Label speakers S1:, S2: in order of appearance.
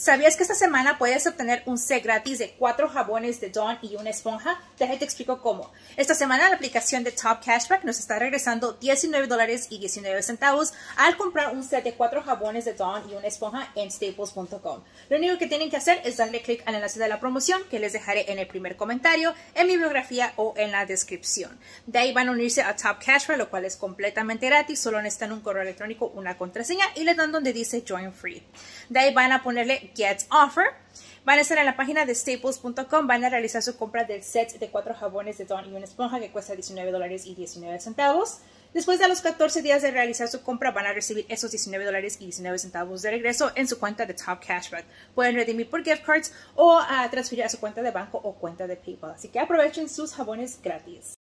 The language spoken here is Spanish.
S1: ¿Sabías que esta semana puedes obtener un set gratis de cuatro jabones de Dawn y una esponja? Déjate te explico cómo. Esta semana la aplicación de Top Cashback nos está regresando 19 dólares y 19 centavos al comprar un set de cuatro jabones de Dawn y una esponja en staples.com. Lo único que tienen que hacer es darle clic al enlace de la promoción que les dejaré en el primer comentario, en mi biografía o en la descripción. De ahí van a unirse a Top Cashback, lo cual es completamente gratis, solo necesitan un correo electrónico, una contraseña y le dan donde dice Join Free. De ahí van a ponerle Get Offer. Van a estar en la página de staples.com, van a realizar su compra del set de cuatro jabones de Dawn y una esponja que cuesta 19 dólares y 19 centavos. Después de los 14 días de realizar su compra, van a recibir esos 19 dólares y 19 centavos de regreso en su cuenta de Top Cashback. Pueden redimir por gift cards o ah, transferir a su cuenta de banco o cuenta de PayPal. Así que aprovechen sus jabones gratis.